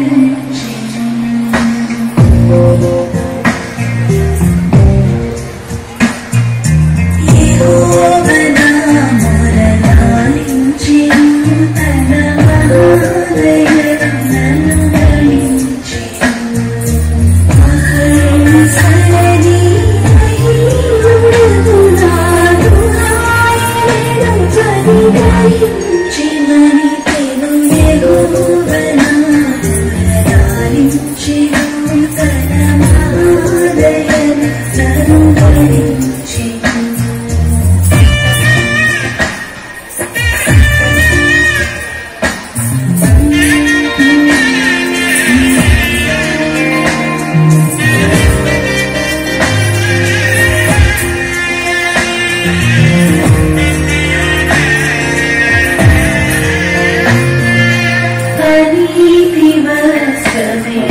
Amém. Sunny people and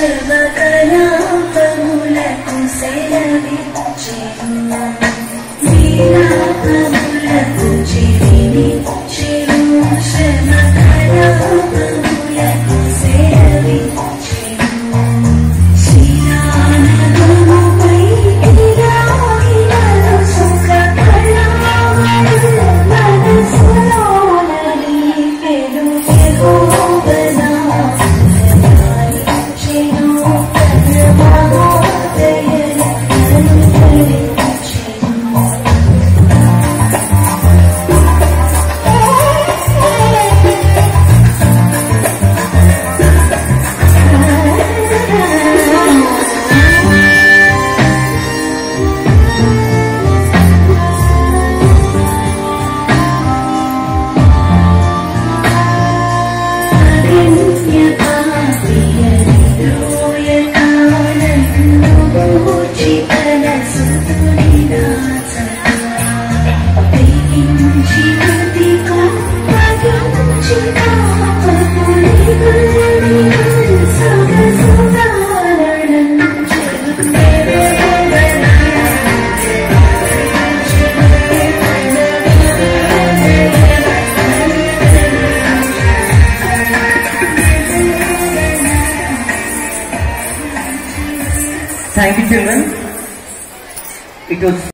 ना Thank you, children. It was